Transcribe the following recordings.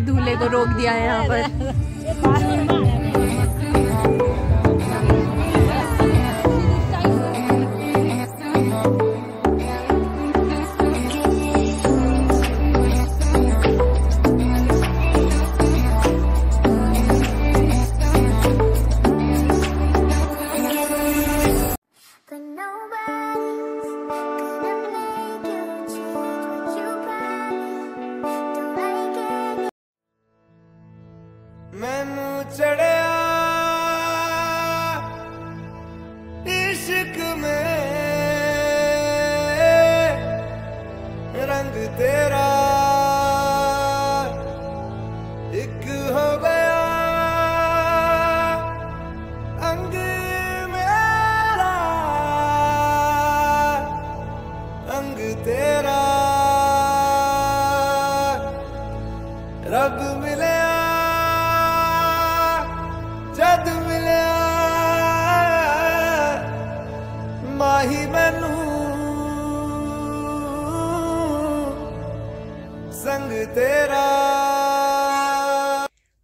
दूल्हे को रोक दिया है यहाँ पर। music रंग तेरा।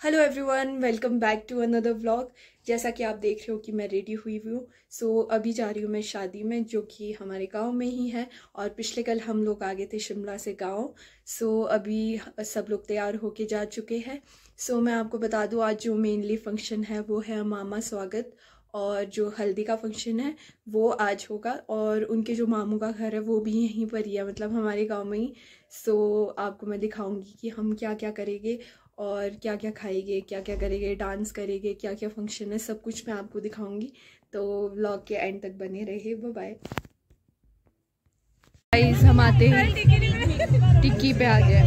Hello everyone welcome back to another vlog जैसा कि आप देख रहे हो कि मैं रेडी हुई हुई हूँ। सो so, अभी जा रही हूँ मैं शादी में जो कि हमारे गाँव में ही है और पिछले कल हम लोग आ गए थे शिमला से गाँव। सो so, अभी सब लोग तैयार होके जा चुके हैं। सो so, मैं आपको बता दूँ आज जो मेनली फ़ंक्शन है वो है मामा स्वागत और जो हल्दी का फ़ंक्शन है वो आज होगा। और उनके जो मामू का घर है वो भी यहीं पर ही है। मतलब हमारे गाँव में ही। सो so, आपको मैं दिखाऊँगी कि हम क्या क्या करेंगे और क्या क्या खाएँगे क्या क्या करेंगे डांस करेंगे क्या क्या फ़ंक्शन है सब कुछ मैं आपको दिखाऊँगी। तो व्लॉग के एंड तक बने रहे बाय गाइस हम आते हैं। टिक्की पे आ गए।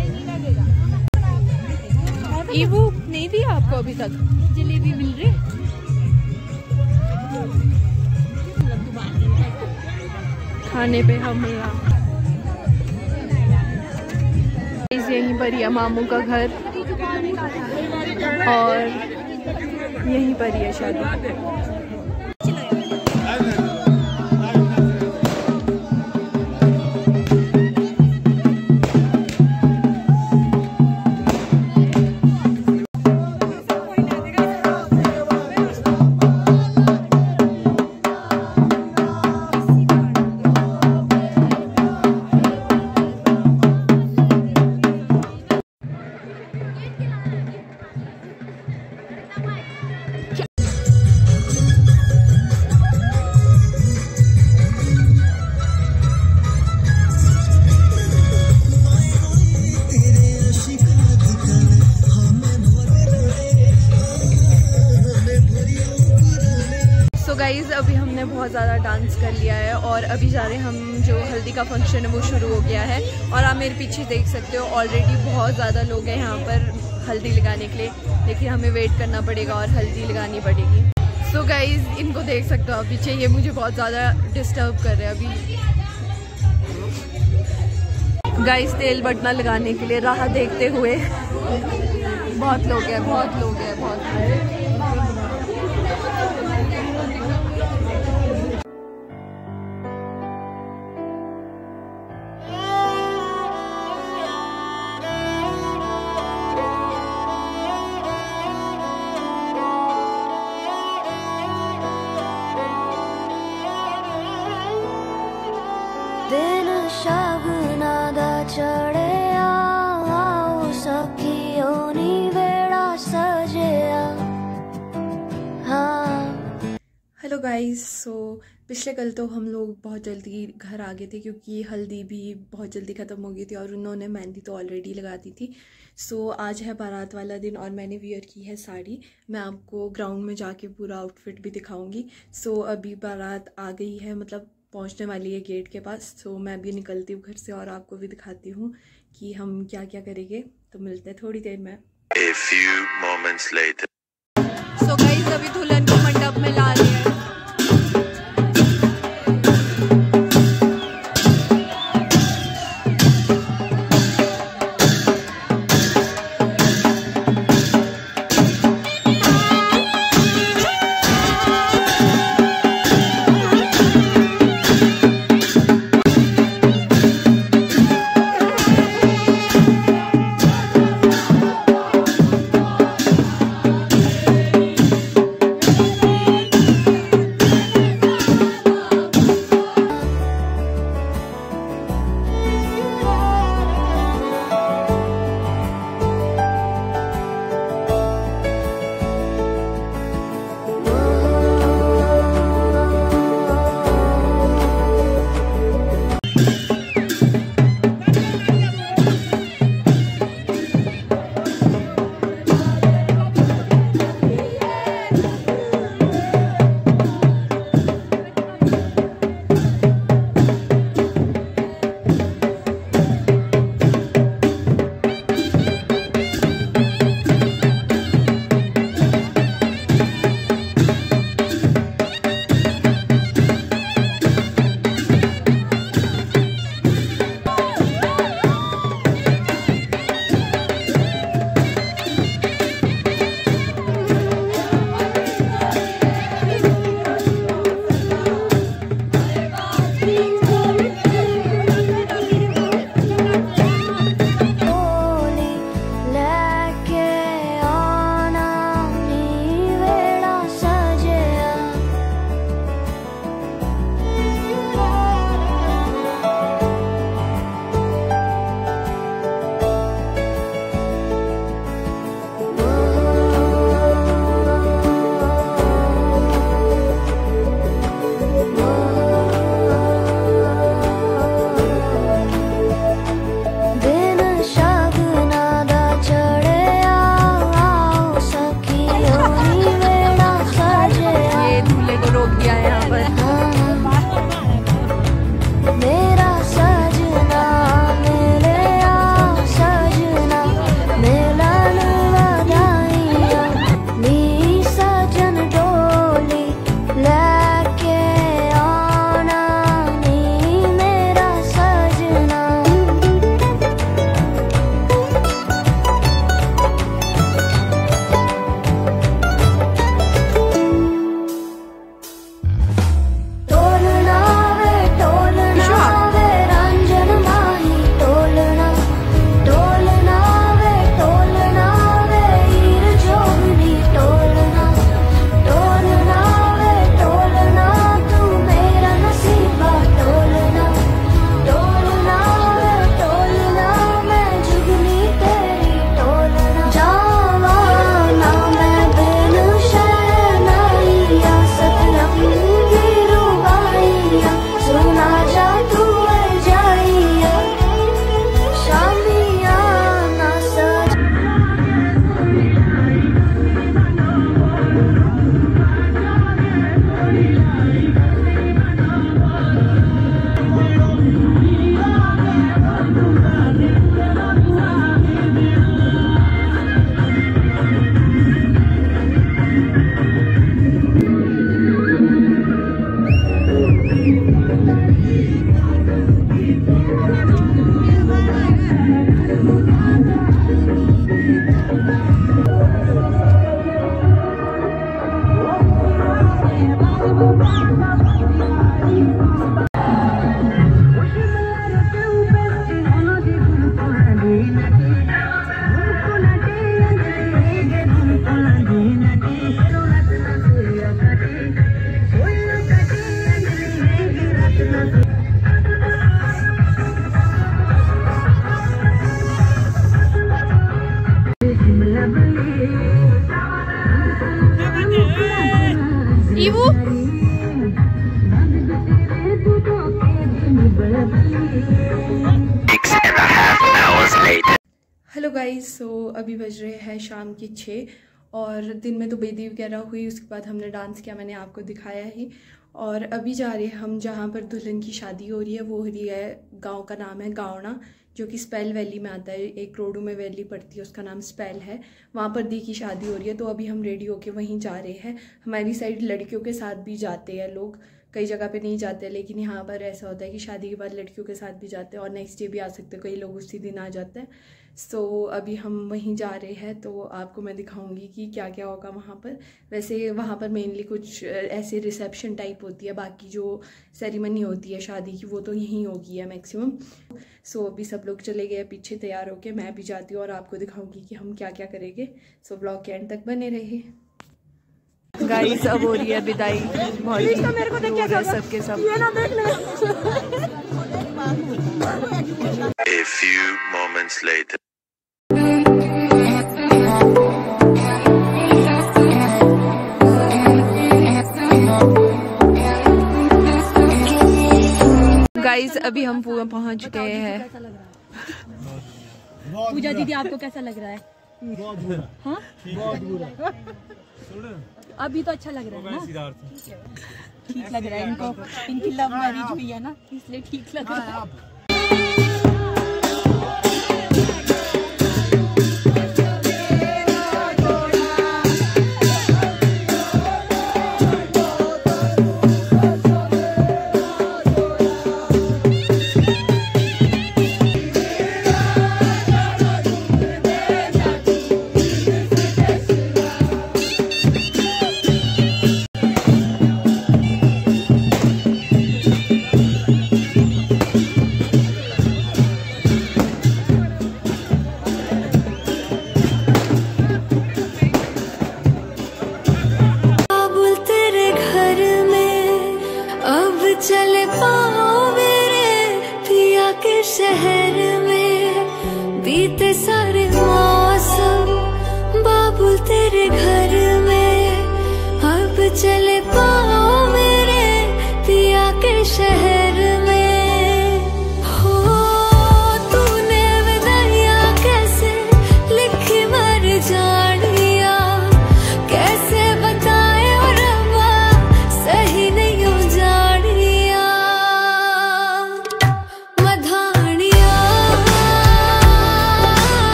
ईवू नहीं दिया आपको अभी तक? जलेबी मिल रही खाने पे हम यहाँ। यहीं पर ही मामू का घर और यहीं पर ही है शादी। हमने बहुत ज़्यादा डांस कर लिया है और अभी जा रहे हम जो हल्दी का फ़ंक्शन है वो शुरू हो गया है और आप मेरे पीछे देख सकते हो ऑलरेडी बहुत ज़्यादा लोग हैं यहाँ पर हल्दी लगाने के लिए। लेकिन हमें वेट करना पड़ेगा और हल्दी लगानी पड़ेगी। सो so गाइज़ इनको देख सकते हो आप पीछे। ये मुझे बहुत ज़्यादा डिस्टर्ब कर रहे हैं अभी। गाइस तेल बटना लगाने के लिए राह देखते हुए बहुत लोग हैं, बहुत लोग हैं, बहुत लोग पिछले कल तो हम लोग बहुत जल्दी घर आ गए थे क्योंकि हल्दी भी बहुत जल्दी ख़त्म हो गई थी और उन्होंने मेहंदी तो ऑलरेडी लगा दी थी। सो so, आज है बारात वाला दिन और मैंने वियर की है साड़ी। मैं आपको ग्राउंड में जाके पूरा आउटफिट भी दिखाऊँगी। सो so, अभी बारात आ गई है मतलब पहुँचने वाली है गेट के पास। सो so, मैं भी निकलती हूँ घर से और आपको भी दिखाती हूँ कि हम क्या क्या करेंगे। तो मिलते हैं थोड़ी देर में। सो गाइस अभी दुल्हन को मंडप में ला रहे हैं। गाइस सो अभी बज रहे हैं शाम के छः और दिन में तो बेदी वगैरह हुई, उसके बाद हमने डांस किया, मैंने आपको दिखाया ही। और अभी जा रहे हैं हम जहाँ पर दुल्हन की शादी हो रही है, वो हो रही है गाँव का नाम है गावना जो कि स्पेल वैली में आता है। एक रोडू में वैली पड़ती है, उसका नाम स्पेल है। वहाँ पर दी की शादी हो रही है तो अभी हम रेडी होके वहीं जा रहे हैं। हमारी साइड लड़कियों के साथ भी जाते हैं लोग, कई जगह पे नहीं जाते, लेकिन यहाँ पर ऐसा होता है कि शादी के बाद लड़कियों के साथ भी जाते हैं और नेक्स्ट डे भी आ सकते हैं, कई लोग उसी दिन आ जाते हैं। सो so, अभी हम वहीं जा रहे हैं तो आपको मैं दिखाऊँगी कि क्या क्या होगा वहाँ पर। वैसे वहाँ पर मेनली कुछ ऐसे रिसेप्शन टाइप होती है बाकी जो सेरेमनी होती है शादी की वो तो यहीं होगी है मैक्सिमम सो so, अभी सब लोग चले गए पीछे तैयार होके मैं भी जाती हूँ और आपको दिखाऊँगी कि हम क्या क्या करेंगे। सो ब्लॉग के एंड तक बने रहे गाइस अब हो रही है विदाई। बहुत सबके सब। A few moments later. Guys अभी हम पूरा पहुँच गए हैं। पूजा दीदी आपको कैसा लग रहा है? हाँ? अभी तो अच्छा लग रहा है ना? ठीक लग रहा है इनको। इनकी लव मैरिज हुई है ना इसलिए ठीक लग रहा है।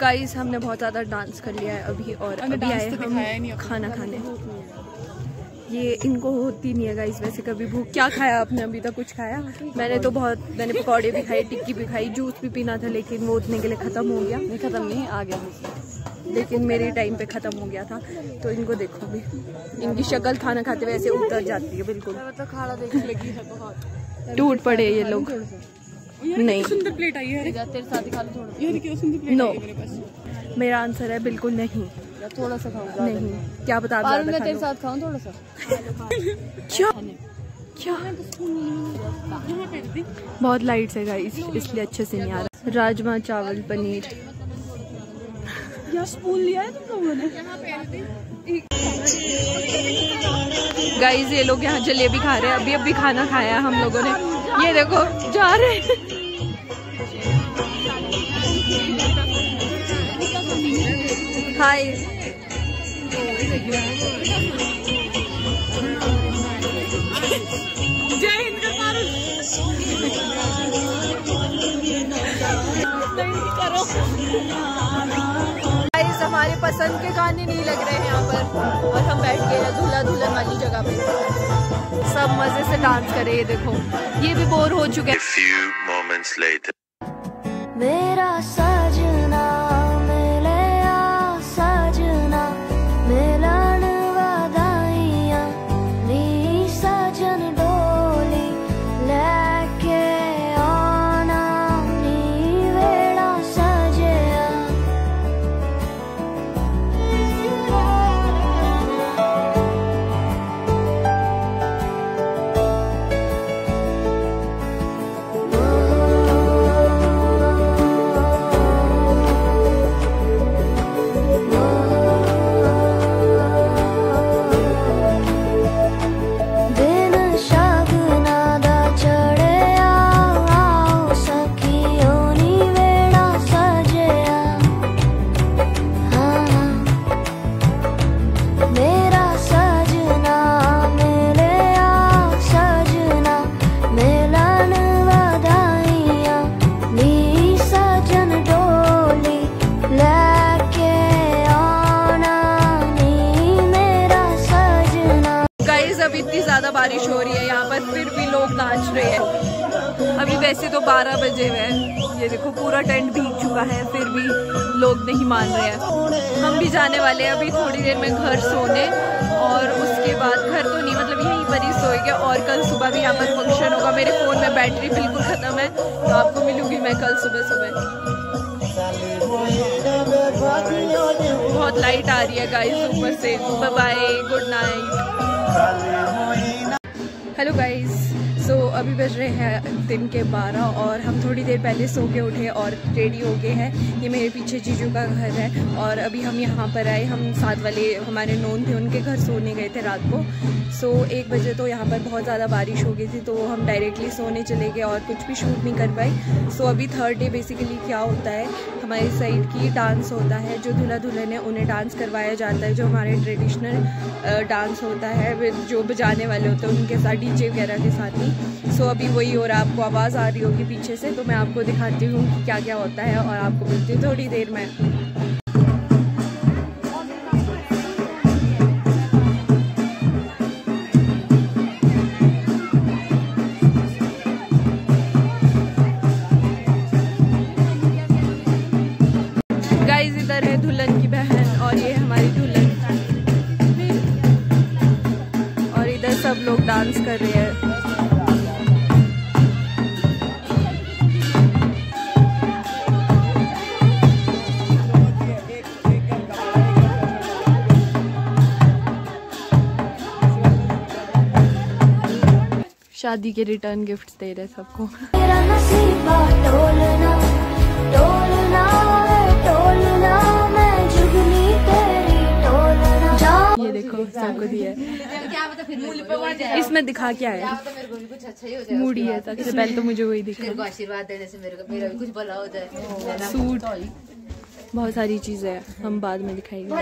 गाइस हमने बहुत ज़्यादा डांस कर लिया है अभी और अभी आए हम खाना खाने। ये इनको होती नहीं है गाइस वैसे कभी भूख। क्या खाया आपने? अभी तक कुछ खाया? मैंने तो बहुत मैंने पकौड़े भी खाए टिक्की भी खाई जूस भी पीना था लेकिन वो उतने के लिए ख़त्म हो गया। नहीं ख़त्म नहीं आ गया। लेकिन मेरे टाइम पे ख़त्म हो गया था। तो इनको देखो भी इनकी शक्ल खाना खाते हुए ऐसे उतर जाती है बिल्कुल। तो खाना देखने लगी बहुत। टूट पड़े ये लोग। नहीं। सुंदर प्लेट आई है तेरे साथ ही खा लो थोड़ा। यार क्या सुंदर प्लेट आई है मेरे पास? मेरा आंसर है बिल्कुल नहीं। थोड़ा सा खाऊँगा नहीं। क्या बता और मैं तेरे साथ खाऊं थोड़ा सा? क्या? क्या? बहुत लाइट है गाइस इसलिए अच्छे से नहीं आ रहा। राजमा चावल पनीर। यार स्पून लिया है तुम लोगों ने। गाइस ये लोग यहाँ जलेबी खा रहे हैं। अभी अभी खाना खाया है हम लोगों ने। ये देखो, जा रहे हाय जय हिंद का कारण गाइस हमारे पसंद के गाने नहीं लग रहे हैं यहाँ पर। और हम बैठ गए हैं दूल्हा दुल्हन वाली जगह पे। सब मज़े से डांस करे ये देखो ये भी बोर हो चुके हैं. मेरा बजे हुए हैं। ये देखो, पूरा टेंट भीग चुका है, फिर भी लोग नहीं मान रहे हैं। हम भी जाने वाले हैं, अभी थोड़ी देर में घर सोने, और उसके बाद घर तो नहीं मतलब यहीं पर ही सोएँगे और कल सुबह भी यहाँ पर फ़ंक्शन होगा। मेरे फ़ोन में बैटरी बिल्कुल ख़त्म है तो आपको मिलूँगी मैं कल सुबह सुबह। बहुत लाइट आ रही है गाइस ऊपर से। Bye good night hello guys so अभी बज रहे हैं दिन के 12 और हम थोड़ी देर पहले सो के उठे और रेडी हो गए हैं ये मेरे पीछे जीजू का घर है और अभी हम यहाँ पर आए, हम साथ वाले हमारे नोन थे, उनके घर सोने गए थे रात को। सो एक बजे तो यहाँ पर बहुत ज़्यादा बारिश हो गई थी तो हम डायरेक्टली सोने चले गए और कुछ भी शूट नहीं कर पाए सो अभी थर्ड डे बेसिकली क्या होता है, हमारी साइड की डांस होता है, जो दूल्हा दुल्हन है, उन्हें डांस करवाया जाता है, जो हमारे ट्रेडिशनल डांस होता है, जो बजाने वाले होते हैं, उनके साथ डीजे वगैरह के साथ ही। सो अभी वही और आपको आवाज़ आ रही होगी पीछे से तो मैं आपको दिखाती हूँ कि क्या क्या होता है और आपको मिलती हूँ थोड़ी देर में। इधर है दुल्हन की बहन और ये हमारी दुल्हन। और इधर सब लोग डांस कर रहे हैं। शादी के रिटर्न गिफ्ट्स दे रहे सबको। ये देखो सबको दिया इसमें दिखा क्या है? मूडी है, सबसे पहले तो मुझे वही दिखा। आशीर्वाद देने से मेरे को मेरा कुछ भला हो जाए सूट। बहुत सारी चीज़ें हम बाद में दिखाएँगे।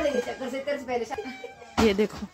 ये देखो।